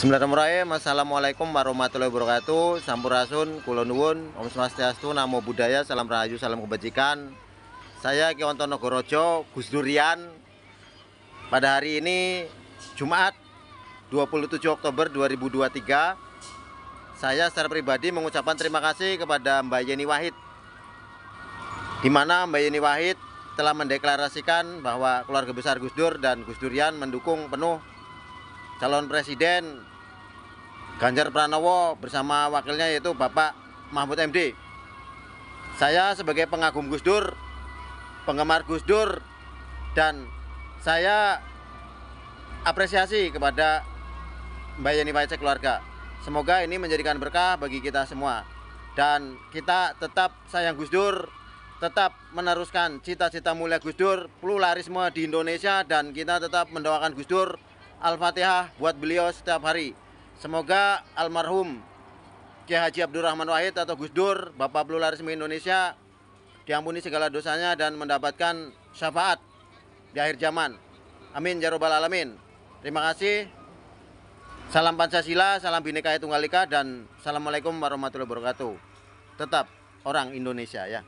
Bismillahirrahmanirrahim. Assalamualaikum warahmatullahi wabarakatuh. Sampurasun, Kulonwun, Om Swastiastu, Namo Buddhaya, Salam Rahayu, Salam Kebajikan. Saya Kiontono Gorojo, Gus Durian. Pada hari ini Jumat 27 Oktober 2023 Saya secara pribadi mengucapkan terima kasih kepada Mbak Yeni Wahid. Di mana Mbak Yeni Wahid telah mendeklarasikan bahwa keluarga besar Gus Dur dan Gus Durian mendukung penuh calon presiden Ganjar Pranowo bersama wakilnya yaitu Bapak Mahfud MD. Saya sebagai pengagum Gus Dur, penggemar Gus Dur dan saya apresiasi kepada Mbak Yeni Wahid keluarga. Semoga ini menjadikan berkah bagi kita semua dan kita tetap sayang Gus Dur, tetap meneruskan cita-cita mulia Gus Dur, pluralisme di Indonesia dan kita tetap mendoakan Gus Dur Al-Fatihah buat beliau setiap hari. Semoga almarhum Kiai Haji Abdurrahman Wahid atau Gus Dur, Bapak Pluralisme Indonesia diampuni segala dosanya dan mendapatkan syafaat di akhir zaman. Amin ya robbal alamin. Terima kasih. Salam Pancasila, salam Bhinneka Tunggal Ika dan Assalamualaikum warahmatullahi wabarakatuh. Tetap orang Indonesia ya.